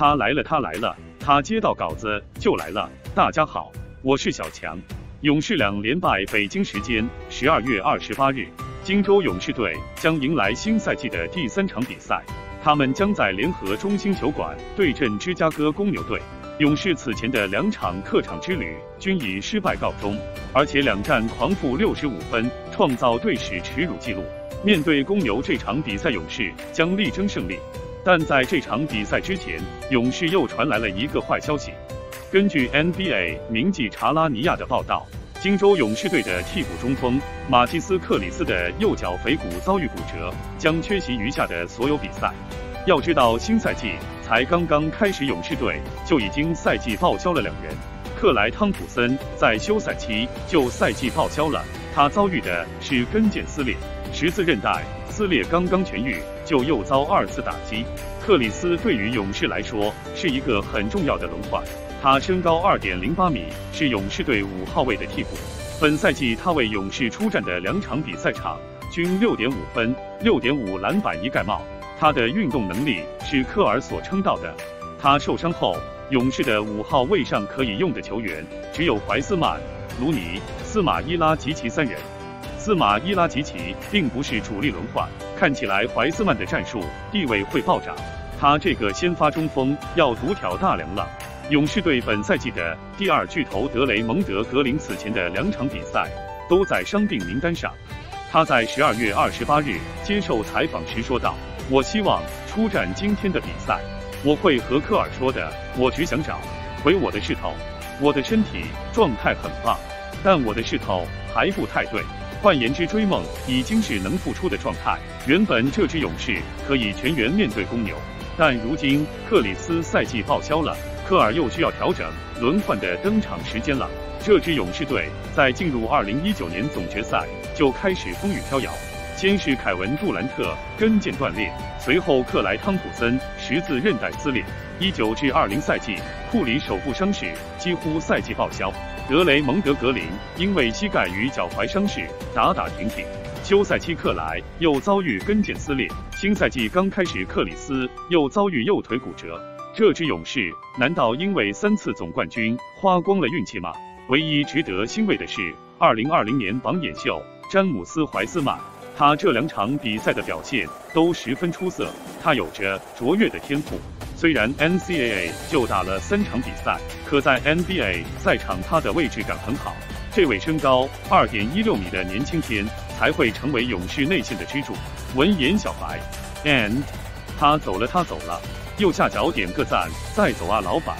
他来了，他来了，他接到稿子就来了。大家好，我是小强。勇士两连败，北京时间十二月二十八日，荆州勇士队将迎来新赛季的第三场比赛。他们将在联合中心球馆对阵芝加哥公牛队。勇士此前的两场客场之旅均以失败告终，而且两战狂负六十五分，创造队史耻辱纪录。面对公牛这场比赛，勇士将力争胜利。但在这场比赛之前，勇士又传来了一个坏消息。根据 NBA 名记查拉尼亚的报道，荆州勇士队的替补中锋马基斯克里斯的右脚腓骨遭遇骨折，将缺席余下的所有比赛。要知道，新赛季才刚刚开始，勇士队就已经赛季报销了两人。克莱汤普森在休赛期就赛季报销了，他遭遇的是跟腱撕裂。十字韧带撕裂刚刚痊愈，就又遭二次打击。克里斯对于勇士来说是一个很重要的轮换，他身高二点零八米，是勇士队五号位的替补。本赛季他为勇士出战的两场比赛场均六点五分、六点五篮板一盖帽。他的运动能力是科尔所称道的。他受伤后，勇士的五号位上可以用的球员只有怀斯曼、卢尼、斯马伊拉及其三人。司马伊拉吉奇并不是主力轮换，看起来怀斯曼的战术地位会暴涨，他这个先发中锋要独挑大梁了。勇士队本赛季的第二巨头德雷蒙德格林此前的两场比赛都在伤病名单上。他在十二月二十八日接受采访时说道：“我希望出战今天的比赛，我会和科尔说的。我只想找回我的势头，我的身体状态很棒，但我的势头还不太对。”换言之，追梦已经是能复出的状态。原本这支勇士可以全员面对公牛，但如今克里斯赛季报销了，科尔又需要调整轮换的登场时间了。这支勇士队在进入二零一九年总决赛就开始风雨飘摇，先是凯文杜兰特跟腱断裂，随后克莱汤普森十字韧带撕裂。一九至二零赛季，库里手部伤势几乎赛季报销。德雷蒙德格林因为膝盖与脚踝伤势打打停停，休赛期克莱又遭遇跟腱撕裂，新赛季刚开始克里斯又遭遇右腿骨折。这支勇士难道因为三次总冠军花光了运气吗？唯一值得欣慰的是，二零二零年榜眼秀詹姆斯怀斯曼，他这两场比赛的表现都十分出色，他有着卓越的天赋。虽然 NCAA 就打了三场比赛，可在 NBA 赛场他的位置感很好。这位身高二点一六米的年轻天才会成为勇士内线的支柱。文言小白，and 他走了，他走了，右下角点个赞，再走啊，老板。